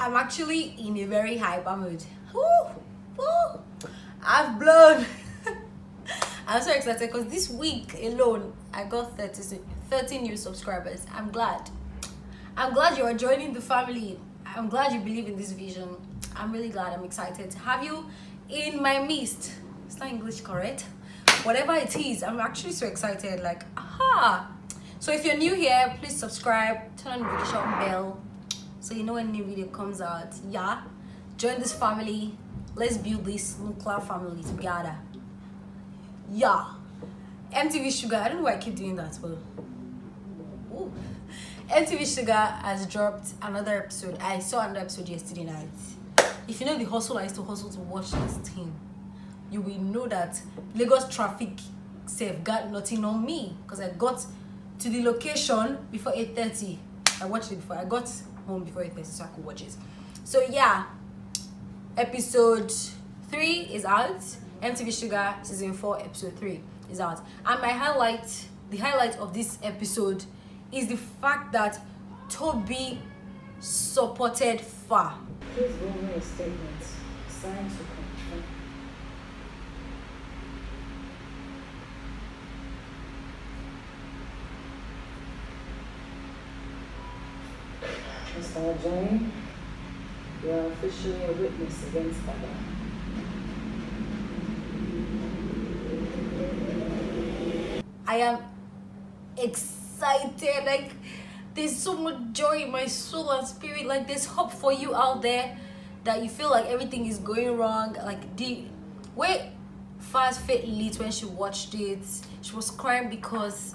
I'm actually in a very hyper mood. Woo, woo. I've blown. I'm so excited because this week alone I got 30, 30 new subscribers. I'm glad. I'm glad you are joining the family. I'm glad you believe in this vision. I'm really glad. I'm excited to have you in my midst. It's not English correct. Whatever it is, I'm actually so excited. Like, aha. So if you're new here, please subscribe, turn on the notification bell so you know when new video comes out. Yeah. Join this family. Let's build this nuclear family together. Yeah. MTV Shuga. I don't know why I keep doing that, but Ooh. MTV Shuga has dropped another episode. I saw another episode yesterday night. If you know the hustle I used to hustle to watch this thing, you will know that Lagos traffic safe got nothing on me because I got to the location before 8.30. I watched it before. I got home before 8.30 so I could watch it. So yeah, episode 3 is out. MTV Shuga season 4 episode 3 is out. And my highlight, the highlight of this episode is the fact that Tobi supported Faa. Please go a statement to Mr. Ajayi, you are officially a witness against Baba. I am excited. Like there's so much joy in my soul and spirit. Like there's hope for you out there that you feel like everything is going wrong. Like the way Fast Fit lit when she watched it, she was crying because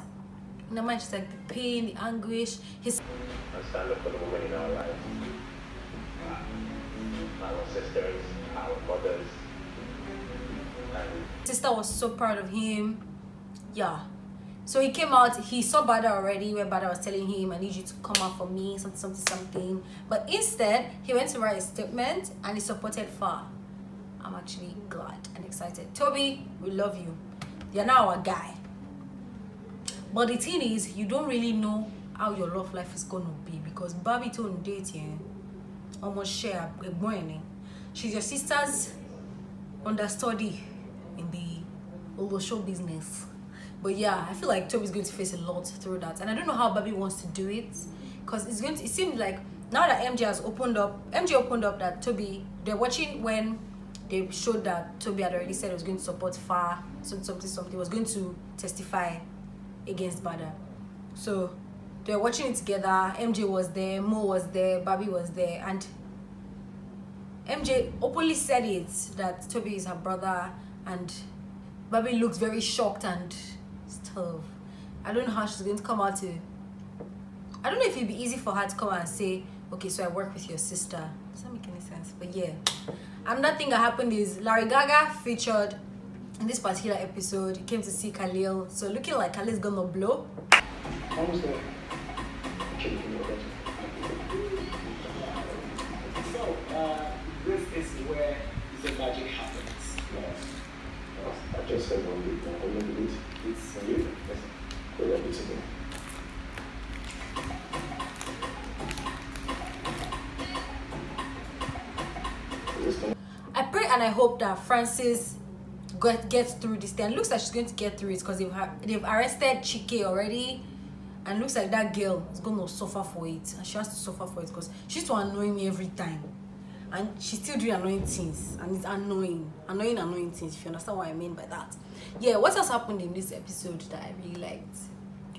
no man, just like the pain, the anguish. His and stand up for the in our lives. Our sisters, our mothers, and sister was so proud of him. Yeah. So he came out, he saw Bada already, where Bada was telling him, I need you to come out for me, something, something, something. But instead, he went to write a statement and he supported Faa. I'm actually glad and excited. Tobi, we love you. You're now our guy. But the thing is, you don't really know how your love life is gonna be because Barbie told date yeah, almost share a boy. She's your sister's understudy in the show business. But yeah, I feel like Tobi's going to face a lot through that. And I don't know how Barbie wants to do it. Because it's going to it seems like now that MJ has opened up MJ opened up that Tobi they're watching when they showed that Tobi had already said he was going to support Faa something something something was going to testify against Bada. So they were watching it together. MJ was there, Mo was there, Barbie was there, and MJ openly said it that Tobi is her brother, and Barbie looks very shocked and stuff. I don't know how she's going to come out to. I don't know if it'd be easy for her to come and say, "Okay, so I work with your sister." Does that make any sense? But yeah, another thing that happened is Larry Gaga featured in this particular episode. He came to see Khalil, so looking like Khalil's gonna blow. almost there. Actually, you know that. So, uh, this is where the magic happens. Yes. I just said one bit, now I'm going it. It's a bit. Yes. Wait a bit again. Just gonna- I pray and I hope that Francis get, gets through this thing. Looks like she's going to get through it because they've they've arrested Chike already, and looks like that girl is going to suffer for it, and she has to suffer for it because she's to annoy me every time, and she's still doing annoying things, and it's annoying, annoying, annoying things. If you understand what I mean by that. Yeah, what else happened in this episode that I really liked?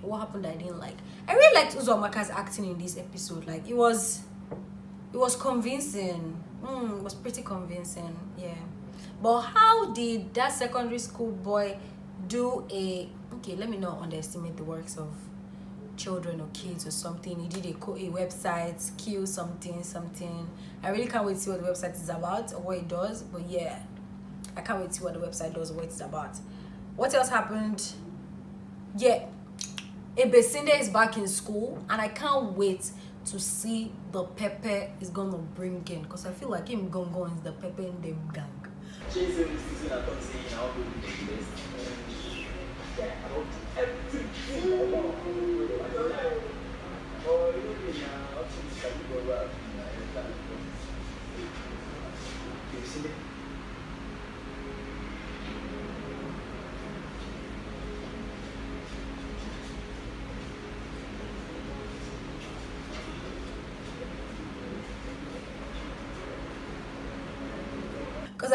What happened that I didn't like? I really liked Uzumaka's acting in this episode. Like it was it was convincing mm, it was pretty convincing yeah but how did that secondary school boy do a okay let me not underestimate the works of children or kids or something. He did a, a website kill something something. I really can't wait to see what the website is about or what it does but yeah i can't wait to see what the website does what it's about. What else happened? Yeah Ebesinde is back in school and I can't wait to see the Pepe is gonna bring in because I feel like him gonna go is the Pepe in them gang. chase every season I thought saying I be the best. Yeah, I want do everything. Oh, you know. Or even now, I want to be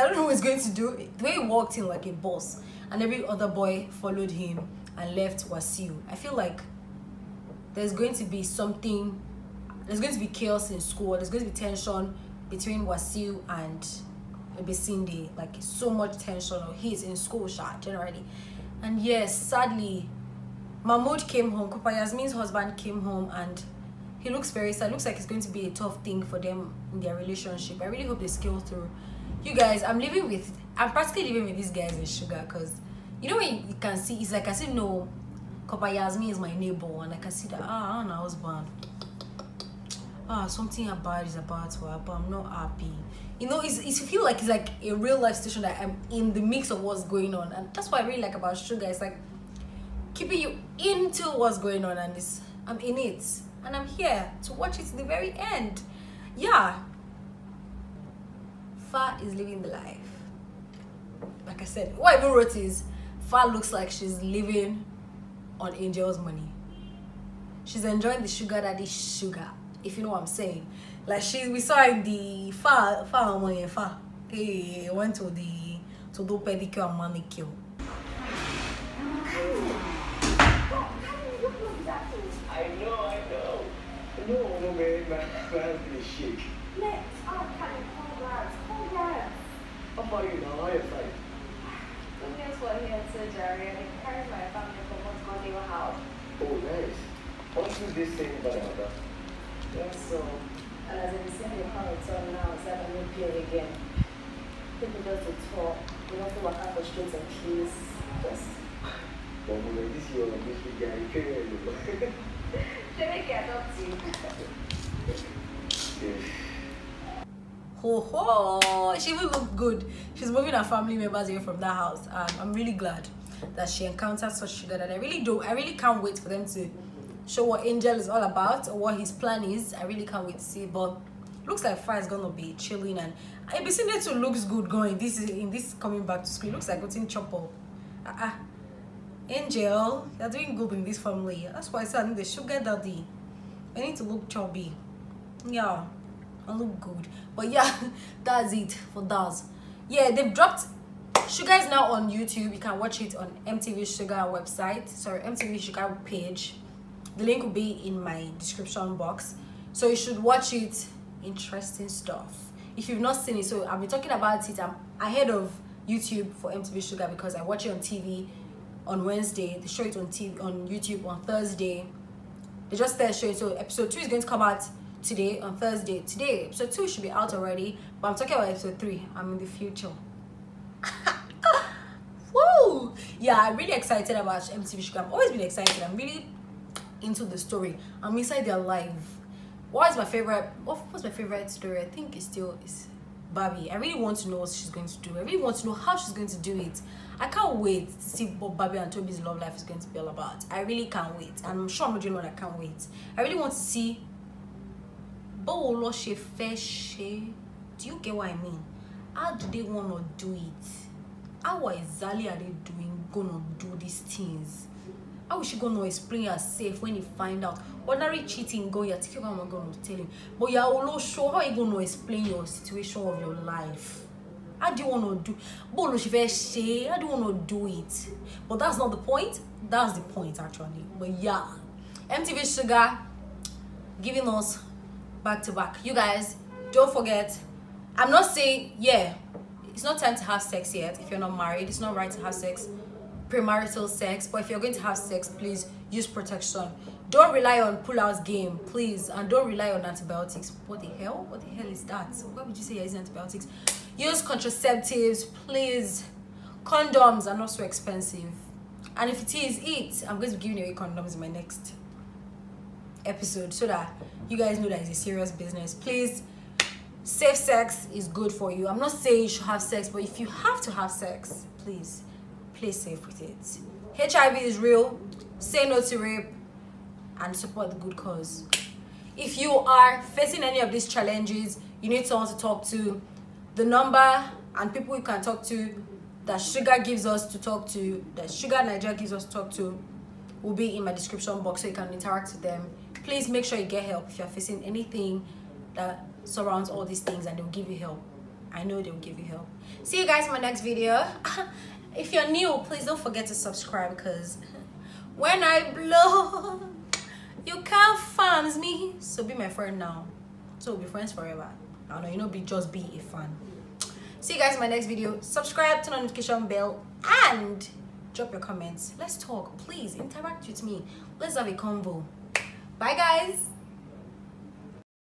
I don't know what he's going to do. The way he walked in like a boss, and every other boy followed him and left Wasiu. I feel like there's going to be something. There's going to be chaos in school. There's going to be tension between Wasiu and Ebisinde. Like so much tension. Oh, or he's in school, sha, generally. And yes, sadly, Mahmoud came home. Corper Yasmin's husband came home and he looks very sad. Looks like it's going to be a tough thing for them in their relationship. I really hope they scale through. You guys, I'm living with, I'm practically living with these guys in Shuga because you know when you can see, it's like I said, no, Corper Yasmin is my neighbor and I can see that, ah, I'm a husband. Ah, something bad is about to happen. I'm not happy. You know, it's, it's feel like it's like a real life situation that I'm in the mix of what's going on, and that's what I really like about Shuga. It's like keeping you into what's going on and it's I'm in it and I'm here to watch it to the very end. Yeah. Faa is living the life. Like I said, what I even wrote is Faa looks like she's living on Angel's money. She's enjoying the sugar daddy sugar, if you know what I'm saying. Like she we saw in the Fa Fa money Fa. Hey, went to the to do pedicure and manicure. I know, I know. No, no, man, my gonna shake. Let's all kind of congrats, congrats. How about you now? How you fight? Good news for here too, Jerry. I carried my family from what's called your house. Oh, nice. This thing about? Yes, so and as in saying you can't return now, it's like a new period again. People just to talk, you don't feel like I for streets and. Just But when this year, this week, guy, you can't really they make it up to you. Yeah. Ho ho! She even looked good. She's moving her family members away from that house, and I'm really glad that she encountered such sugar. That I really do. I really can't wait for them to show what Angel is all about or what his plan is. I really can't wait to see. But looks like Fire is gonna be chilling, and Ebisinde too looks good going. This is in this coming back to school. Looks like getting chop up. Ah, uh Angel, you're doing good in this family. That's why I said the sugar daddy. I need to look chubby. Yeah. Look good. But yeah, that's it for Daz. Yeah, they've dropped Shuga is now on YouTube. You can watch it on MTV Shuga website. Sorry, MTV Shuga page. The link will be in my description box. So you should watch it. Interesting stuff. If you've not seen it, so I've been talking about it. I'm ahead of YouTube for MTV Shuga because I watch it on TV on Wednesday. They show it on TV on YouTube on Thursday. They just uh, started showing. So episode two is going to come out today on Thursday. Today, episode two should be out already. But I'm talking about episode three. I'm in the future. Woo! Yeah, I'm really excited about MTV Shuga. I've always been excited. I'm really into the story. I'm inside their life. What is my favorite? What was my favorite story? I think it's still is Barbie. I really want to know what she's going to do. I really want to know how she's going to do it. I can't wait to see what Barbie and Tobi's love life is going to be all about. I really can't wait. And I'm sure I'm doing one I can't wait. I really want to see báwo ló ṣe fẹ́ ṣe? Do you get what I mean? How do they wanna do it? How exactly are they doing gonna do these things? How is she gonna explain herself when he find out? Ordinary cheating thinking about what I'm gonna tell him? But you're olosho how you gonna explain your situation of your life? How do you wanna do báwo ló ṣe fẹ́ ṣe? How do you wanna do it? But that's not the point. That's the point actually. But yeah. MTV Sugar giving us back to back. You guys, don't forget. I'm not saying yeah, it's not time to have sex yet. If you're not married, it's not right to have sex, premarital sex. But if you're going to have sex, please use protection. Don't rely on pull-out game, please, and don't rely on antibiotics. What the hell? What the hell is that? Why would you say you're using antibiotics? Use contraceptives, please. Condoms are not so expensive, and if it is, it. I'm going to be giving away condoms in my next episode so that you guys know that it's a serious business. Please safe sex is good for you. I'm not saying you should have sex but if you have to have sex please play safe with it. Hiv is real. Say no to rape and support the good cause. If you are facing any of these challenges you need someone to talk to. The number and people you can talk to that Shuga gives us to talk to, that Shuga Nigeria gives us to talk to, will be in my description box so you can interact with them. Please make sure you get help if you're facing anything that surrounds all these things and they'll give you help. I know they'll give you help. See you guys in my next video. if you're new, please don't forget to subscribe because when I blow, you can't fans me. So be my friend now. So we'll be friends forever. I don't know, you know, be just be a fan. See you guys in my next video. Subscribe, turn on notification bell, and drop your comments. Let's talk. Please interact with me. Let's have a convo. Bye guys.